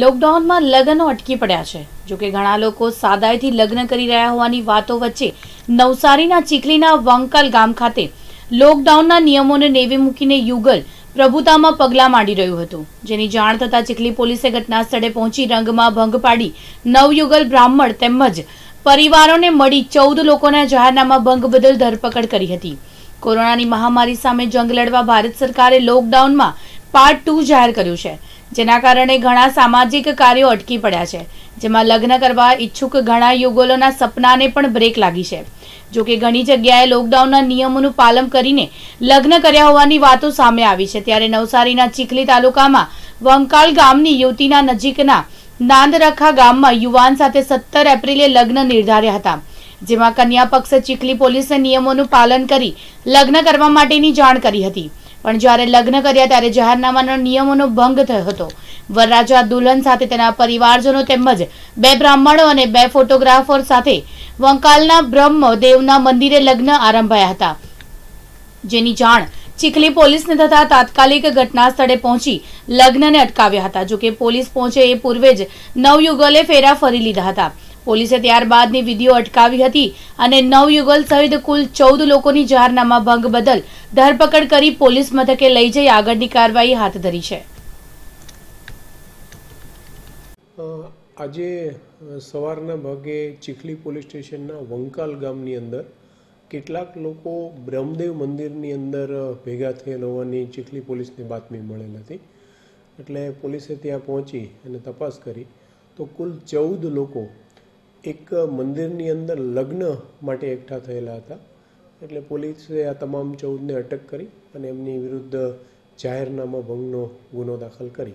લોકડાઉનમાં લગ્નો અટકી પડ્યા છે. જોકે ઘણા લોકો સાદાઈથી લગ્ન કરી રહ્યા હોવાની વાતો વચ્ચે નવસારીના ચીખલીના વંકલ ગામ ખાતે લોકડાઉનના નિયમોને નેવે મૂકીને યુગલ પ્રભુતામાં પગલાં માંડી રહ્યું હતું. જેની જાણ થતાં ચીખલી પોલીસે ઘટના સ્થળે પહોંચી રંગમાં ભંગ પાડી નવયુગલ બ્રાહ્મણ તેમજ પરિવારોને મળી ચૌદ લોકોના જાહેરનામા ભંગ બદલ ધરપકડ કરી હતી. કોરોનાની મહામારી સામે જંગ લડવા ભારત સરકારે લોકડાઉનમાં પાર્ટ ટુ જાહેર કર્યું છે. જેના કારણે ઘણા સામાજિક કાર્યો અટકી પડ્યા છે, જેમાં લગ્ન કરવા ઈચ્છુક ઘણા યુગલોના સપનાને પણ બ્રેક લાગી છે. જો કે ઘણી જગ્યાએ લોકડાઉનના નિયમોનું પાલન કરીને લગ્ન કર્યા હોવાની વાતો સામે આવી છે, ત્યારે નવસારીના ચીખલી તાલુકામાં વંકાળ ગામની યુવતીના નજીકના નાંદરખા ગામમાં યુવાન સાથે સત્તર એપ્રિલે લગ્ન નિર્ધાર્યા હતા, જેમાં કન્યા પક્ષે ચીખલી પોલીસે નિયમોનું પાલન કરી લગ્ન કરવા માટેની જાણ કરી હતી. પણ જ્યારે લગ્ન કર્યા ત્યારે જાહેરનામાના નિયમોનો ભંગ થયો હતો. વરરાજા દુલ્હન સાથે તેના પરિવારજનો તેમજ બે બ્રાહ્મણો અને બે ફોટોગ્રાફર સાથે વંકાલના બ્રહ્મદેવના મંદિરે લગ્ન આરંભાયા હતા. જેની જાણ ચીખલી પોલીસને થતા તાત્કાલિક ઘટના સ્થળે પહોંચી લગ્નને અટકાવ્યા હતા. જોકે પોલીસ પહોંચે એ પૂર્વે જ નવયુગલે ફેરા ફરી લીધા હતા. પોલીસે ત્યારબાદની વિધિઓ અટકાવી હતી અને નવયુગલ સહિત કુલ ચૌદ લોકોની જાહેરનામા ભંગ બદલ ધરપકડ કરી પોલીસ મથકે લઈ જઈ આગળની કાર્યવાહી હાથ ધરી છે. આજે સવારના ભાગે ચીખલી પોલીસ સ્ટેશનના વંકાલ ગામની અંદર કેટલાક લોકો બ્રહ્મદેવ મંદિરની અંદર ભેગા થયેલ હોવાની ચીખલી પોલીસને બાતમી મળેલ હતી. એટલે પોલીસે ત્યાં પહોંચી અને તપાસ કરી તો કુલ ચૌદ લોકો એક મંદિરની અંદર લગ્ન માટે એકઠા થયેલા હતા. એટલે પોલીસે આ તમામ ચૌદને અટક કરી અને એમની વિરુદ્ધ જાહેરનામા ભંગનો ગુનો દાખલ કરી.